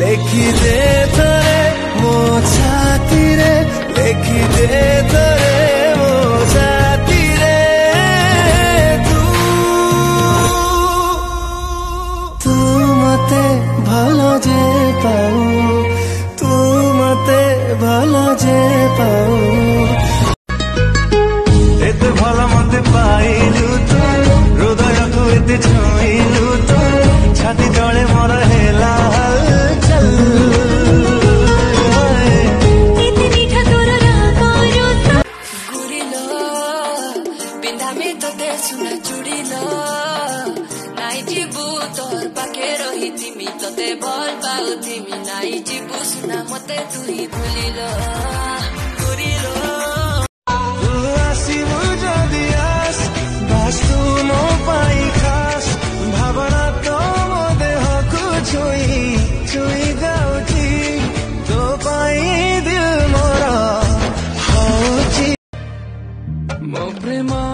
লেখি দে তরে মো ছাতি রে লেখি দে তরে মো ছাতি রে তু তু মতে ভালো যে পাও তু মতে ভালো যে পাও এতে ভালো মতে পাইলু তো হৃদয়কু এতে ছুঁই ଚୁଡ଼ିଲ ନାଇଁ ଯିବୁ ତୋର ପାଖେ ରହିଥିମି ତତେ ଭଲ ପାଉଥିମି ନାଇଁ ଯିବୁ ସୁନା ମତେ ତୁହି ଭୁଲିଲ କରିଲ ଆସିବୁ ଯଦି ଆସ ବାସୁ ମୋ ପାଇଁ ଖାସ ଭାବନା ତମ ଦେହକୁ ଛୁଇଁ ଛୁଇଁ ଯାଉଛି ତୋ ପାଇଁ ଦିଲ ମୋର ହଉଛି ମୋ ପ୍ରେମ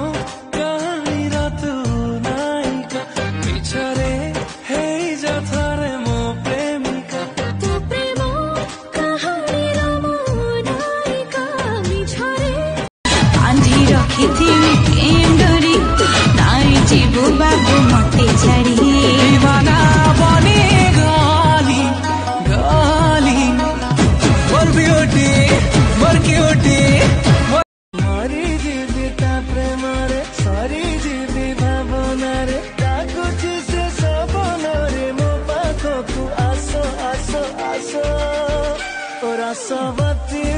কিউটি মোর কিউটি মরি যিবি তা প্রেমরে সরি যিবি ভাবনারে ডাকুছি সে সবনরে মো পাখকু আসো আসো আসো সবতী